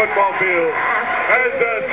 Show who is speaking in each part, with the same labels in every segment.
Speaker 1: football field as the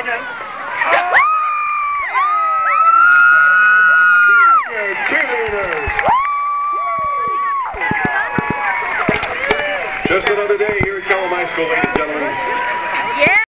Speaker 1: Just another day here at Pelham High School, ladies and gentlemen.